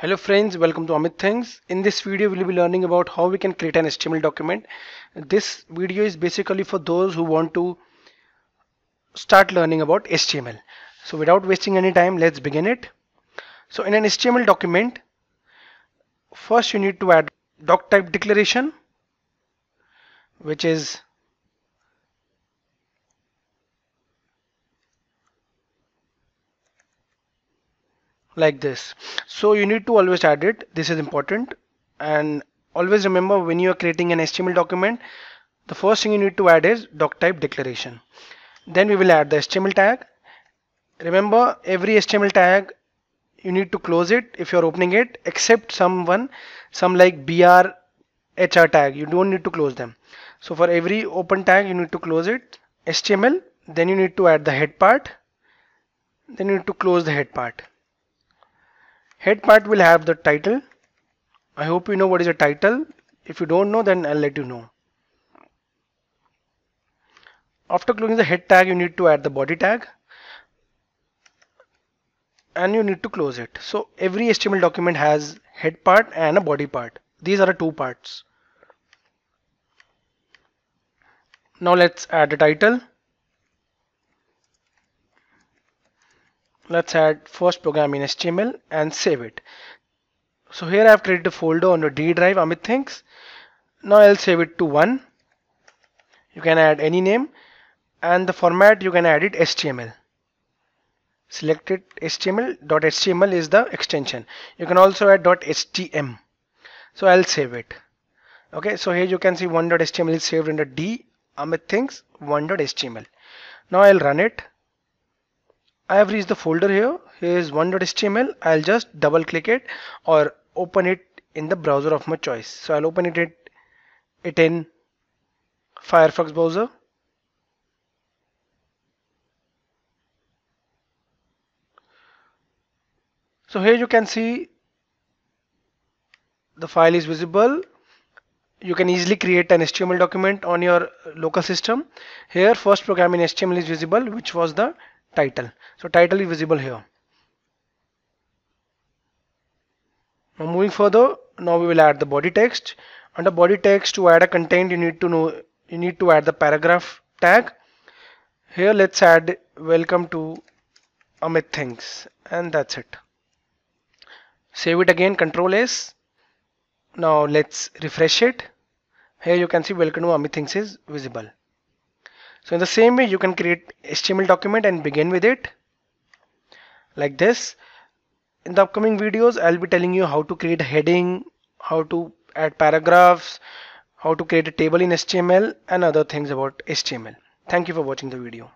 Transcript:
Hello friends, welcome to Amit Thinks. In this video, we'll be learning about how we can create an HTML document. This video is basically for those who want to start learning about HTML. So without wasting any time, let's begin it. So in an HTML document, first you need to add doc type declaration, which is like this. So you need to always add it. This is important. And always remember when you are creating an HTML document the first thing you need to add is doc type declaration. Then we will add the HTML tag. Remember every HTML tag you need to close it if you're opening it except someone some like br hr tag. You don't need to close them. So for every open tag you need to close it. HTML then you need to add the head part. Then you need to close the head part head part will have the title. I hope you know what is a title. If you don't know then I'll let you know. After closing the head tag you need to add the body tag. And you need to close it. So every HTML document has head part and a body part. These are the two parts. Now let's add the title let's add first program in HTML and save it. So here I've created a folder on the D drive Amit Thinks now I'll save it to one. You can add any name. And the format you can add it HTML select it HTML HTML is the extension. You can also add HTM so I'll save it. Okay so here you can see one.html is saved under D. Amit Thinks one.html now I'll run it I have reached the folder here. Here is one.html. I'll just double click it or open it in the browser of my choice. So I'll open it, it, it in Firefox browser. So here you can see the file is visible. You can easily create an HTML document on your local system. Here first program in HTML is visible which was the title. So title is visible here. Now moving further now we will add the body text. Under body text to add a content you need to know you need to add the paragraph tag. Here let's add welcome to Amit Thinks. And that's it. Save it again control S. Now let's refresh it. Here you can see welcome to Amit Thinks is visible so in the same way you can create HTML document and begin with it like this. In the upcoming videos I'll be telling you how to create a heading, how to add paragraphs, how to create a table in HTML and other things about HTML. Thank you for watching the video.